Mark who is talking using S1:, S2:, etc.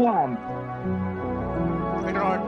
S1: swamp.
S2: On,